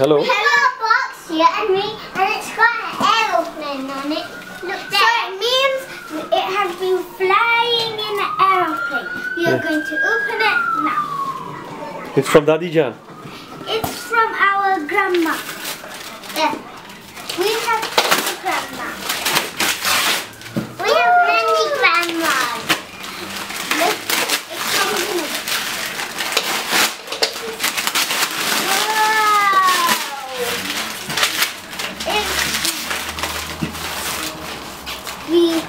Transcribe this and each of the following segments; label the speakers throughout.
Speaker 1: Hello.
Speaker 2: Hello box here and me and it's got an aeroplane on it. Look there. So it means it has been flying in an aeroplane. We are
Speaker 1: Yeah.
Speaker 2: going to open it now.
Speaker 1: It's from Dadi Jan.
Speaker 2: It's from our grandma. Yeah. We have two grandma. We have many grandmas. Look, it's from you. Wow. It's we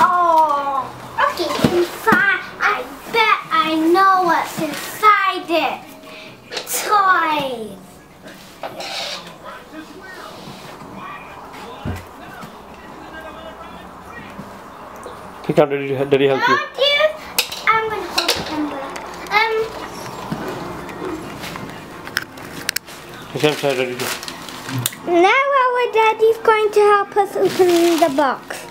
Speaker 2: oh okay inside. I bet I know what's inside it. Toys.
Speaker 1: He can't Daddy, Daddy help you.
Speaker 2: I'm gonna hold the camera. Um,
Speaker 1: He can't try Daddy.
Speaker 2: now our daddy's going to help us open the box.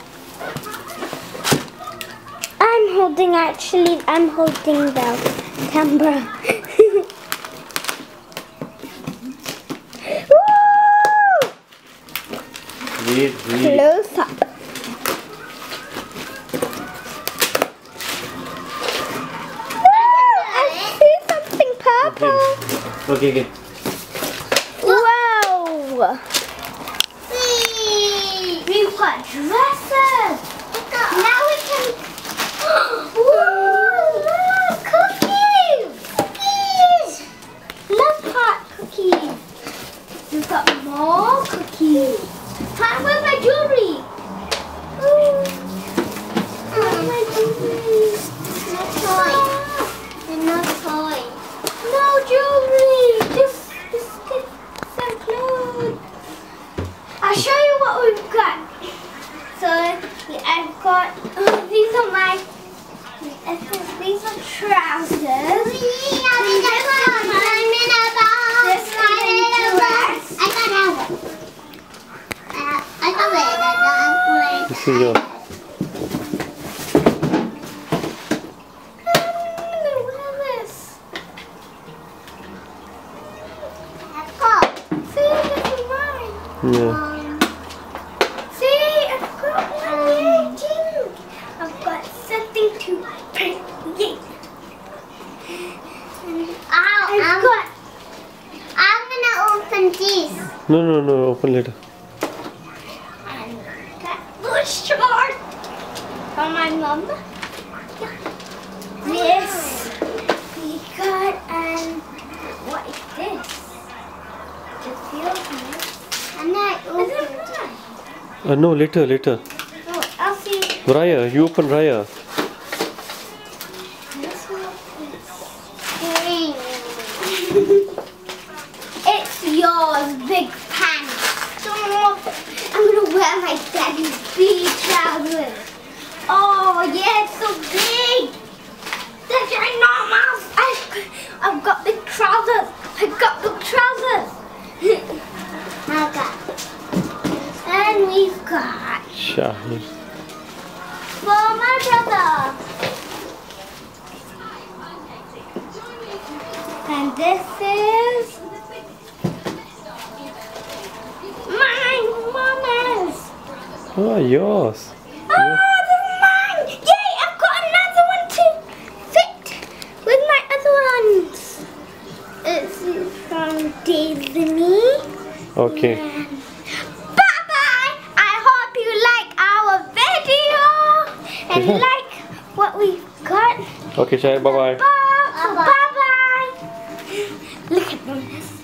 Speaker 2: I'm holding actually. I'm holding the camera. Woo!
Speaker 1: Breathe, breathe.
Speaker 2: Close up. I see something purple.
Speaker 1: Okay, okay.
Speaker 2: Whoa! Dresses. Now we can. Look, cookies! Cookies! Cookies. We've got more cookies. Where's my jewelry? My jewelry toy. No jewelry. Just, just get some clothes. I'll show you what we've got. So I've got oh, these are my trousers. I think these are trousers. This is a dress. I got that one. I got it.
Speaker 1: This is your.
Speaker 2: What is this? See, this is mine.
Speaker 1: Yeah.
Speaker 2: Um, see, I've got one here too. I've got something to print. I've got. I'm gonna open this.
Speaker 1: No, no, no. Open later.
Speaker 2: And got this short from my mum. This we got and what is this? It feels nice. And I opened it.
Speaker 1: Uh, no, later, later.
Speaker 2: Oh, I'll see.
Speaker 1: Raya, you open Raya.
Speaker 2: This one is pink. big pants. I'm gonna wear my daddy's big trousers. Oh yeah, it's so big. They're ginormous. I've, I've got big trousers. I've got big trousers. Got. And we've got
Speaker 1: Shahi.
Speaker 2: for my brother. And this is
Speaker 1: Oh, yours?
Speaker 2: Oh, mine! Yay, I've got another one to fit with my other ones. It's from Disney.
Speaker 1: Okay.
Speaker 2: Bye bye! I hope you like our video and like what we've got.
Speaker 1: Okay, Shay. Bye bye.
Speaker 2: bye, -bye. Look at this.